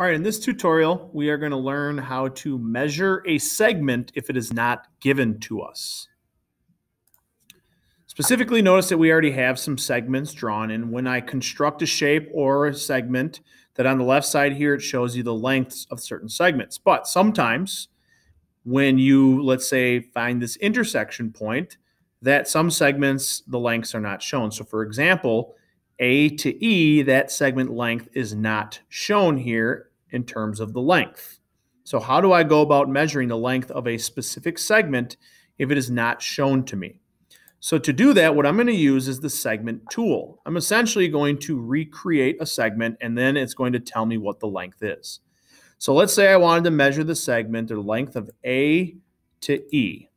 All right, in this tutorial, we are going to learn how to measure a segment if it is not given to us. Specifically, notice that we already have some segments drawn, and when I construct a shape or a segment, that on the left side here, it shows you the lengths of certain segments. But sometimes, when you, let's say, find this intersection point, that some segments, the lengths are not shown. So for example, A to E, that segment length is not shown here in terms of the length. So how do I go about measuring the length of a specific segment if it is not shown to me? So to do that, what I'm going to use is the segment tool. I'm essentially going to recreate a segment and then it's going to tell me what the length is. So let's say I wanted to measure the segment or length of A to E.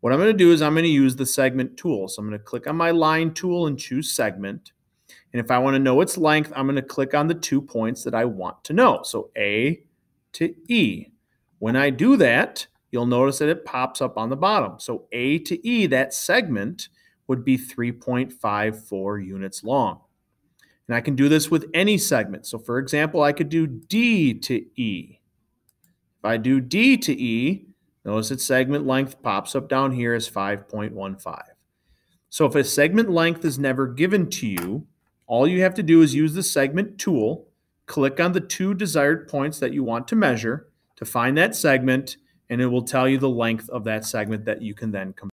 What I'm going to do is I'm going to use the segment tool. So I'm going to click on my line tool and choose segment. And if I want to know its length, I'm going to click on the two points that I want to know. So A to E. When I do that, you'll notice that it pops up on the bottom. So A to E, that segment would be 3.54 units long. And I can do this with any segment. So for example, I could do D to E. If I do D to E, notice its segment length pops up down here as 5.15. So if a segment length is never given to you, all you have to do is use the segment tool, click on the two desired points that you want to measure to find that segment, and it will tell you the length of that segment that you can then compare.